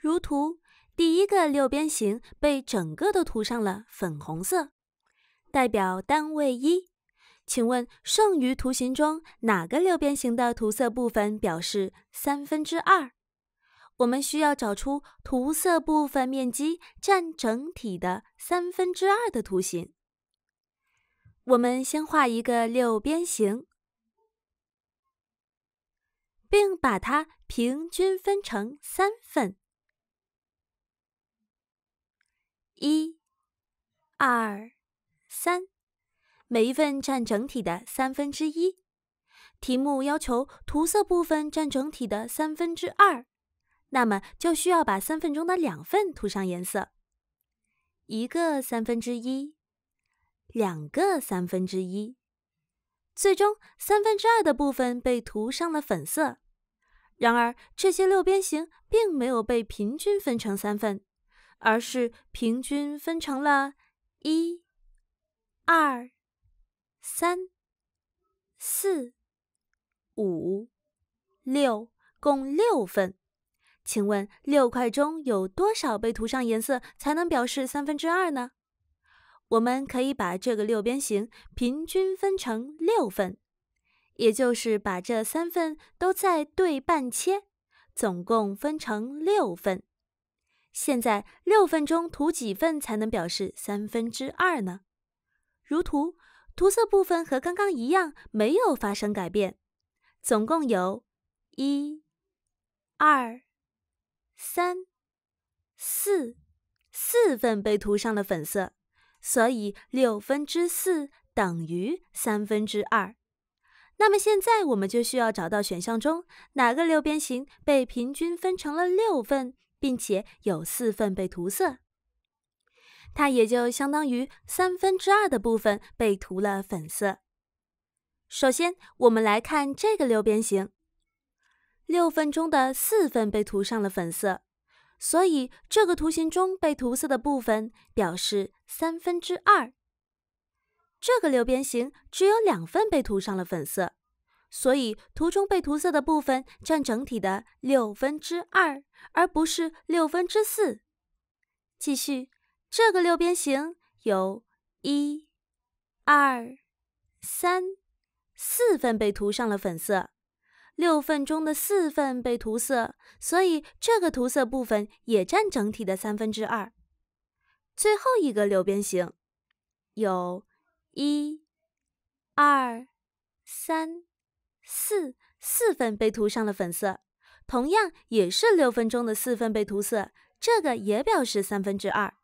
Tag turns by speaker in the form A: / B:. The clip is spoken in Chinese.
A: 如图，第一个六边形被整个都涂上了粉红色，代表单位一。请问剩余图形中哪个六边形的涂色部分表示三分之二？我们需要找出涂色部分面积占整体的三分之二的图形。我们先画一个六边形，并把它平均分成三份。一、二、三，每一份占整体的三分之一。题目要求涂色部分占整体的三分之二，那么就需要把三份中的两份涂上颜色。一个三分之一，两个三分之一，最终三分之二的部分被涂上了粉色。然而，这些六边形并没有被平均分成三份。而是平均分成了一、二、三、四、五、六，共六份。请问六块中有多少被涂上颜色才能表示三分之二呢？我们可以把这个六边形平均分成六份，也就是把这三份都再对半切，总共分成六份。现在六份中涂几份才能表示三分之二呢？如图，涂色部分和刚刚一样，没有发生改变。总共有一、二、三、四，四份被涂上了粉色，所以六分之四等于三分之二。那么现在我们就需要找到选项中哪个六边形被平均分成了六份。并且有四份被涂色，它也就相当于三分之二的部分被涂了粉色。首先，我们来看这个六边形，六份中的四份被涂上了粉色，所以这个图形中被涂色的部分表示三分之二。这个六边形只有两份被涂上了粉色。所以，图中被涂色的部分占整体的六分之二，而不是六分之四。继续，这个六边形有一、二、三、四份被涂上了粉色，六份中的四份被涂色，所以这个涂色部分也占整体的三分之二。最后一个六边形有一、二、三。四四份被涂上了粉色，同样也是六分钟的四份被涂色，这个也表示三分之二。